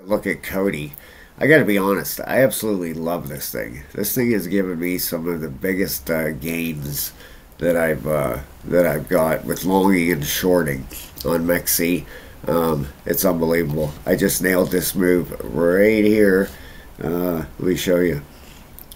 look at COTI. I got to be honest, I absolutely love this thing. This thing has given me some of the biggest uh, gains that I've uh, that I've got with longing and shorting on Mexi. Um, it's unbelievable. I just nailed this move right here. Uh, let me show you.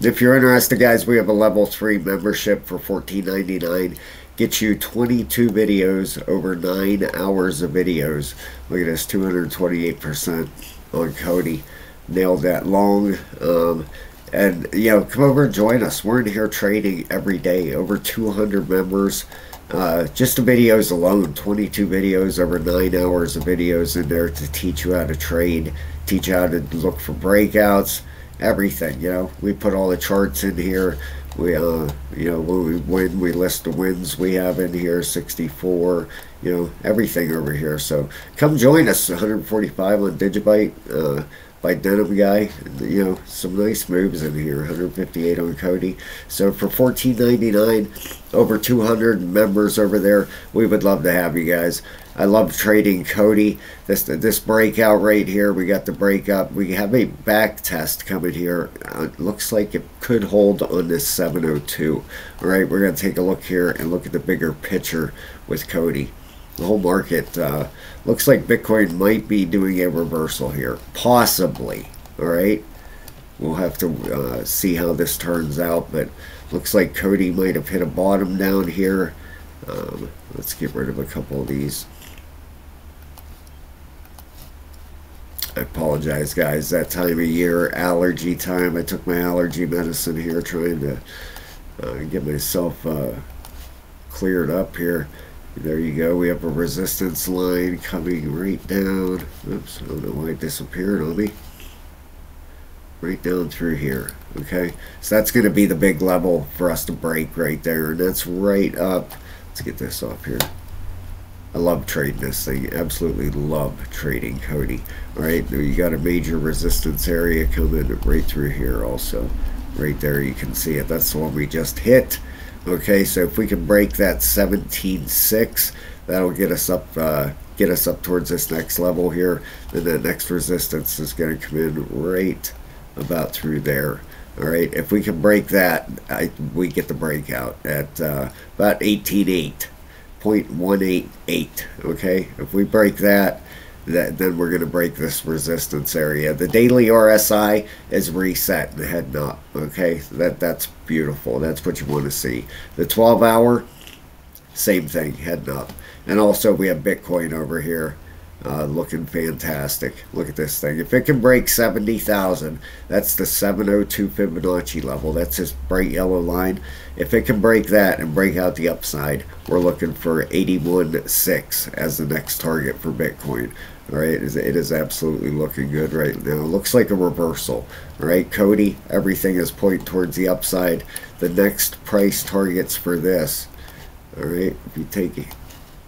If you're interested, guys, we have a level three membership for $14.99. Gets you 22 videos, over nine hours of videos. Look at this, 228% on COTI. Nailed that long. Um, and, you know, come over and join us. We're in here trading every day. Over 200 members. Uh, just the videos alone, 22 videos, over 9 hours of videos in there to teach you how to trade, teach you how to look for breakouts, everything, you know. We put all the charts in here. We, uh, you know, when we win, we list the wins we have in here, 64, you know, everything over here. So come join us, 145 on Digibyte. Uh, by Denim Guy. You know, some nice moves in here. 158 on COTI. So for 14.99, over 200 members over there. We would love to have you guys. I love trading COTI. This this breakout right here, we got the breakup. We have a back test coming here. Uh, looks like it could hold on this 702. All right, we're going to take a look here and look at the bigger picture with COTI the whole market uh, looks like Bitcoin might be doing a reversal here, possibly. All right, we'll have to uh, see how this turns out, but looks like COTI might have hit a bottom down here. Um, let's get rid of a couple of these. I apologize, guys. That time of year, allergy time. I took my allergy medicine here, trying to uh, get myself uh, cleared up here. There you go. We have a resistance line coming right down. Oops, I don't know why it disappeared on me. Right down through here. Okay, so that's going to be the big level for us to break right there. And that's right up. Let's get this off here. I love trading this thing. Absolutely love trading COTI. All right, you got a major resistance area coming right through here also. Right there, you can see it. That's the one we just hit. Okay, so if we can break that 17.6, that'll get us up uh, get us up towards this next level here. Then the next resistance is going to come in right about through there. All right, if we can break that, I, we get the breakout at uh, about 18.8.188. Okay, if we break that, that then we're going to break this resistance area. The daily RSI is reset and head up. Okay, that that's beautiful. That's what you want to see. The 12 hour, same thing, heading up. And also we have Bitcoin over here. Uh, looking fantastic. Look at this thing. If it can break 70,000, that's the 702 Fibonacci level. That's this bright yellow line. If it can break that and break out the upside, we're looking for 81.6 as the next target for Bitcoin. All right, it is, absolutely looking good right now. It looks like a reversal. All right, COTI, everything is pointing towards the upside. The next price targets for this. All right, if you take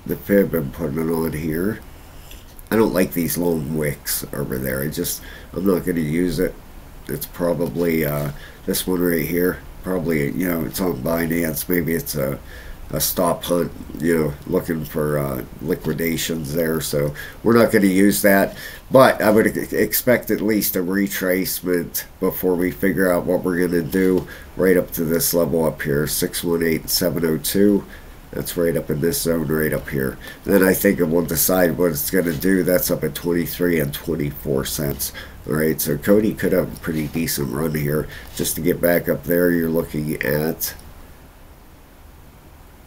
the fib and put it on here. I don't like these long wicks over there. I just, I'm not going to use it. It's probably uh, this one right here. Probably, you know, it's on Binance. Maybe it's a a stop hunt, you know, looking for uh, liquidations there. So we're not going to use that. But I would expect at least a retracement before we figure out what we're going to do right up to this level up here, 618 702. That's right up in this zone right up here. then I think it will decide what it's going to do. That's up at 23 and 24 cents. All right, so COTI could have a pretty decent run here. Just to get back up there, you're looking at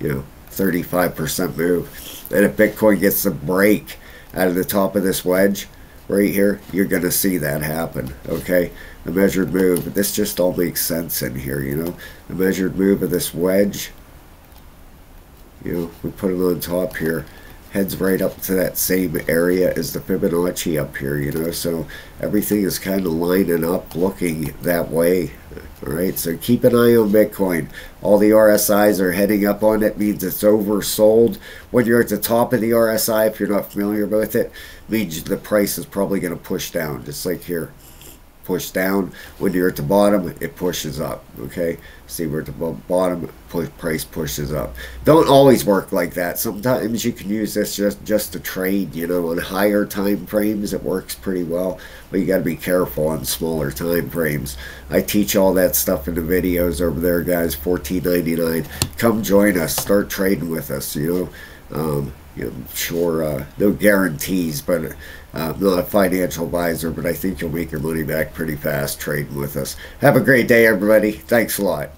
you know, 35% move. And if Bitcoin gets a break out of the top of this wedge right here, you're going to see that happen, okay? The measured move, this just all makes sense in here, you know? The measured move of this wedge, you know, we put it on top here heads right up to that same area as the Fibonacci up here, you know, so everything is kind of lining up looking that way. All right, so keep an eye on Bitcoin. All the RSIs are heading up on it, means it's oversold. When you're at the top of the RSI, if you're not familiar with it, means the price is probably going to push down, just like here. Push down. When you're at the bottom, it pushes up. Okay, see where at the bottom push, price pushes up. Don't always work like that. Sometimes you can use this just just to trade. You know, on higher time frames, it works pretty well. But you got to be careful on smaller time frames. I teach all that stuff in the videos over there, guys. Fourteen ninety nine. Come join us. Start trading with us. You know. Um, you know, sure, uh, no guarantees, but uh, not a financial advisor, but I think you'll make your money back pretty fast trading with us. Have a great day, everybody. Thanks a lot.